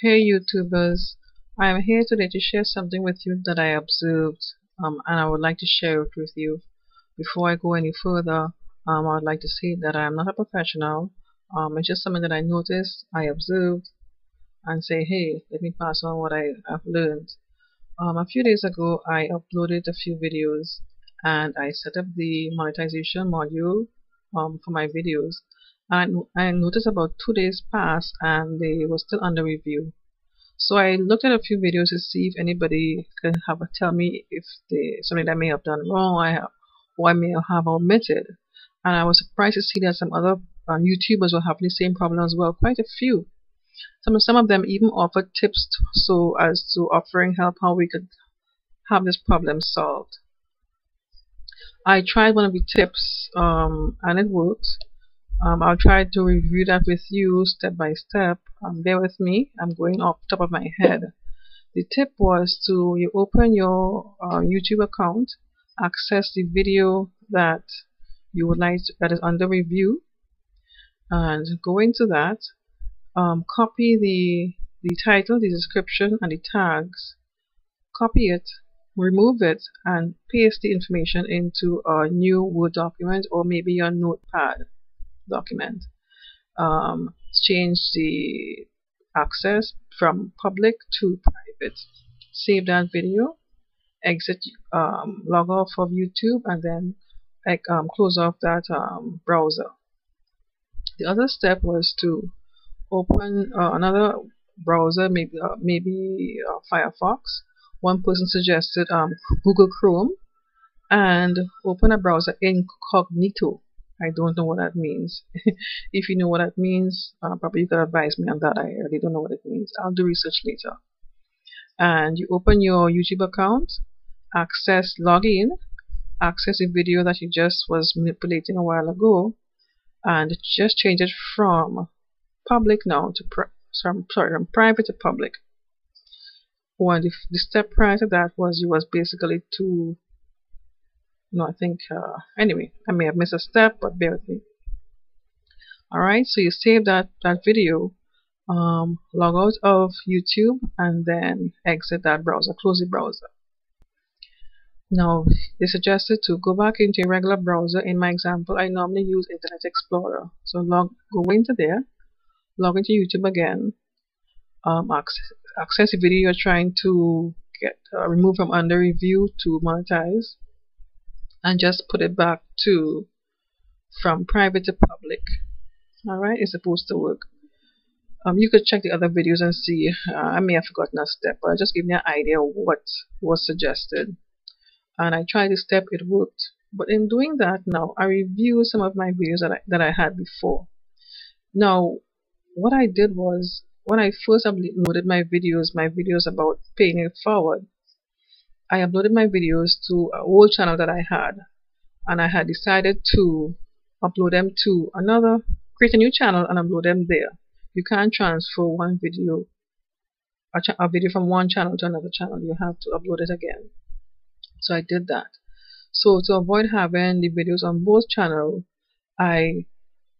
Hey YouTubers, I am here today to share something with you that I observed um, and I would like to share it with you. Before I go any further, um, I would like to say that I am not a professional. Um, it's just something that I noticed, I observed, and say, hey, let me pass on what I have learned. Um, a few days ago, I uploaded a few videos and I set up the monetization module um, for my videos and I noticed about two days passed and they were still under review. So I looked at a few videos to see if anybody can have a, tell me if they something that I may have done wrong I have, or I may have omitted. And I was surprised to see that some other um, YouTubers were having the same problem as well, quite a few. Some, some of them even offered tips so as to offering help how we could have this problem solved. I tried one of the tips um, and it worked um, I'll try to review that with you step by step. Um, bear with me. I'm going off top of my head. The tip was to you open your uh, YouTube account, access the video that you would like to, that is under review, and go into that. Um, copy the the title, the description, and the tags. Copy it, remove it, and paste the information into a new Word document or maybe your notepad document. Um, change the access from public to private. Save that video, exit, um, log off of YouTube, and then um, close off that um, browser. The other step was to open uh, another browser, maybe uh, maybe uh, Firefox. One person suggested um, Google Chrome, and open a browser incognito I don't know what that means. if you know what that means, uh, probably you could advise me on that. I really don't know what it means. I'll do research later. And you open your YouTube account, access login, access a video that you just was manipulating a while ago, and just change it from public now to sorry, sorry, from private to public. One the, the step prior to that was you was basically to no I think uh, anyway I may have missed a step but bear with me. Alright so you save that that video um, log out of YouTube and then exit that browser close the browser. Now they suggested to go back into a regular browser. In my example I normally use Internet Explorer. So log go into there log into YouTube again um, access, access the video you're trying to get uh, remove from under review to monetize and just put it back to from private to public. Alright it's supposed to work. Um, you could check the other videos and see uh, I may have forgotten a step but I just give you an idea of what was suggested. And I tried this step it worked. But in doing that now I reviewed some of my videos that I, that I had before. Now what I did was when I first uploaded my videos my videos about paying it forward I uploaded my videos to an old channel that I had and I had decided to upload them to another create a new channel and upload them there. You can't transfer one video a, a video from one channel to another channel. You have to upload it again. So I did that. So to avoid having the videos on both channels I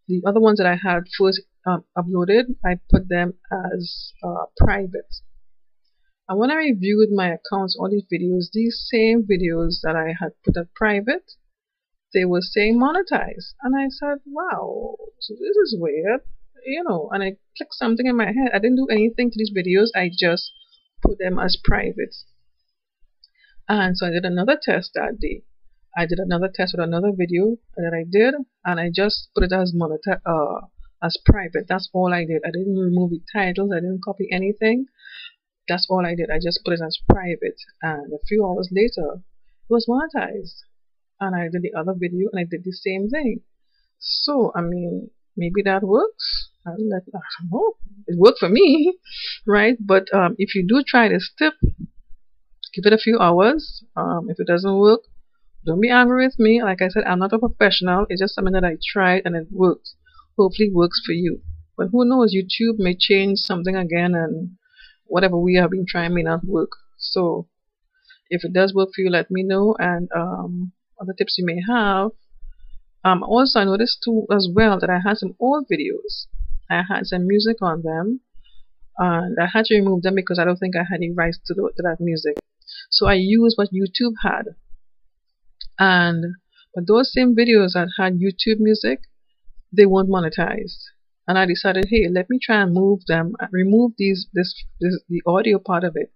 the other ones that I had first um, uploaded I put them as uh, private and when I reviewed my accounts, all these videos, these same videos that I had put at private, they were saying monetize. And I said, wow, so this is weird, you know. And I clicked something in my head. I didn't do anything to these videos. I just put them as private. And so I did another test that day. I did another test with another video that I did, and I just put it as monetize, uh, as private. That's all I did. I didn't remove the titles. I didn't copy anything that's all I did. I just put it as private and a few hours later it was monetized. And I did the other video and I did the same thing. So I mean maybe that works. I don't know. It worked for me, right? But um, if you do try this tip, give it a few hours. Um, if it doesn't work, don't be angry with me. Like I said, I'm not a professional. It's just something that I tried and it worked. Hopefully, it works for you. But who knows? YouTube may change something again and whatever we have been trying may not work. So if it does work for you, let me know and um, other tips you may have. Um, also, I noticed too as well that I had some old videos. I had some music on them. and I had to remove them because I don't think I had any rights to, the, to that music. So I used what YouTube had, and but those same videos that had YouTube music, they weren't monetized. And I decided, hey, let me try and move them, remove these this, this the audio part of it,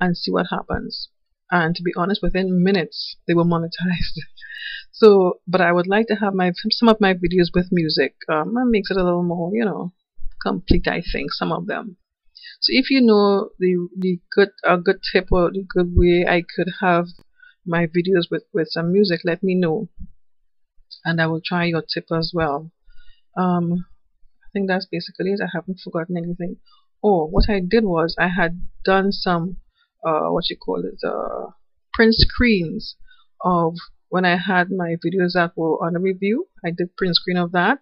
and see what happens. And to be honest, within minutes they were monetized. so, but I would like to have my some of my videos with music. Um, that makes it a little more, you know, complete. I think some of them. So if you know the the good a good tip or the good way I could have my videos with with some music, let me know, and I will try your tip as well. Um, I think that's basically it. I haven't forgotten anything. Oh, what I did was I had done some uh what you call it uh print screens of when I had my videos that were on a review. I did print screen of that,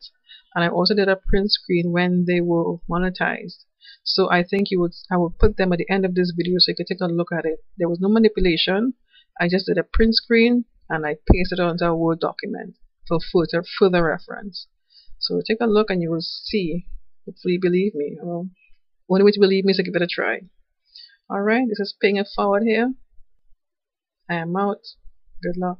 and I also did a print screen when they were monetized. So I think you would I will put them at the end of this video so you can take a look at it. There was no manipulation. I just did a print screen and I pasted it onto a Word document for further further reference. So take a look and you will see. Hopefully believe me. Well, only way to believe me is to give it a try. Alright, this is paying it forward here. I am out. Good luck.